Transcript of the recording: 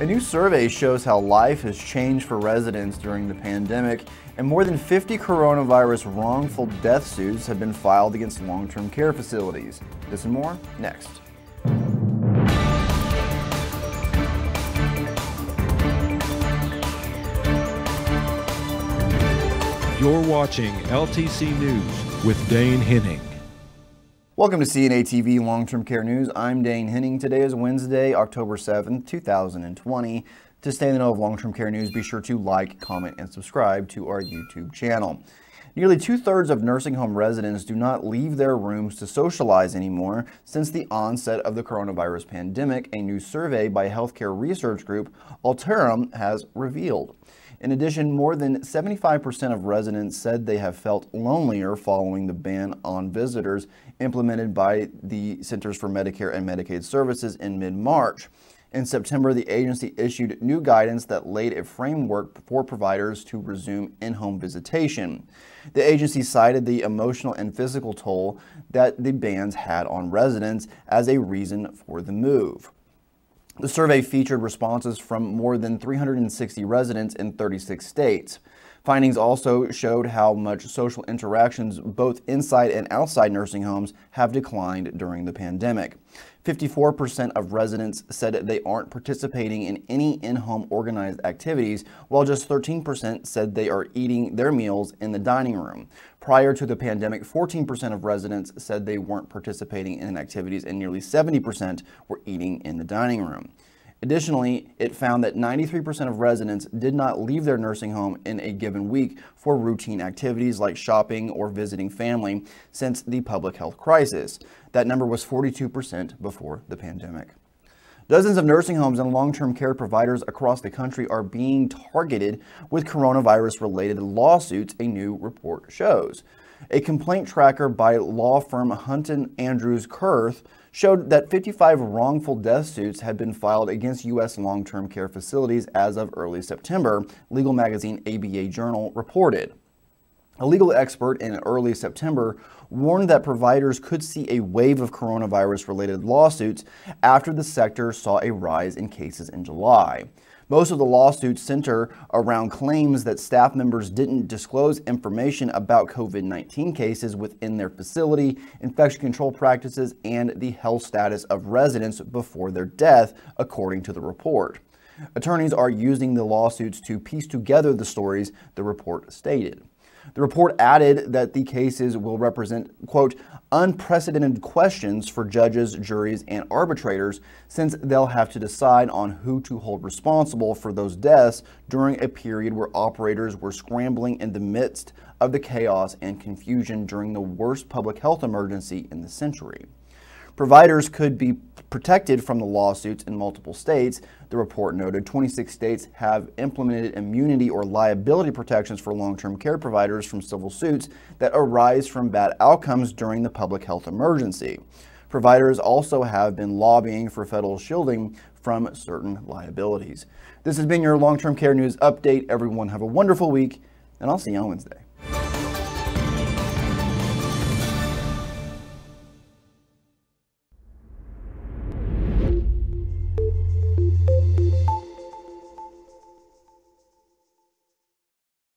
A new survey shows how life has changed for residents during the pandemic, and more than 50 coronavirus wrongful death suits have been filed against long term care facilities. This and more next. You're watching LTC News with Dane Henning. Welcome to CNA TV Long Term Care News. I'm Dane Henning. Today is Wednesday, October 7th, 2020. To stay in the know of long term care news, be sure to like, comment, and subscribe to our YouTube channel. Nearly two thirds of nursing home residents do not leave their rooms to socialize anymore since the onset of the coronavirus pandemic, a new survey by healthcare research group Altarum has revealed. In addition, more than 75% of residents said they have felt lonelier following the ban on visitors implemented by the Centers for Medicare and Medicaid Services in mid March. In September, the agency issued new guidance that laid a framework for providers to resume in home visitation. The agency cited the emotional and physical toll that the bans had on residents as a reason for the move. The survey featured responses from more than 360 residents in 36 states. Findings also showed how much social interactions both inside and outside nursing homes have declined during the pandemic. 54% of residents said they aren't participating in any in-home organized activities, while just 13% said they are eating their meals in the dining room. Prior to the pandemic, 14% of residents said they weren't participating in activities and nearly 70% were eating in the dining room. Additionally, it found that 93% of residents did not leave their nursing home in a given week for routine activities like shopping or visiting family since the public health crisis. That number was 42% before the pandemic. Dozens of nursing homes and long term care providers across the country are being targeted with coronavirus related lawsuits, a new report shows. A complaint tracker by law firm Hunton Andrews Kurth showed that 55 wrongful death suits had been filed against U.S. long term care facilities as of early September, legal magazine ABA Journal reported. A legal expert in early September warned that providers could see a wave of coronavirus related lawsuits after the sector saw a rise in cases in July. Most of the lawsuits center around claims that staff members didn't disclose information about COVID 19 cases within their facility, infection control practices, and the health status of residents before their death, according to the report. Attorneys are using the lawsuits to piece together the stories, the report stated. The report added that the cases will represent, quote, unprecedented questions for judges, juries, and arbitrators since they'll have to decide on who to hold responsible for those deaths during a period where operators were scrambling in the midst of the chaos and confusion during the worst public health emergency in the century. Providers could be protected from the lawsuits in multiple states. The report noted 26 states have implemented immunity or liability protections for long term care providers from civil suits that arise from bad outcomes during the public health emergency. Providers also have been lobbying for federal shielding from certain liabilities. This has been your long term care news update. Everyone, have a wonderful week, and I'll see you on Wednesday.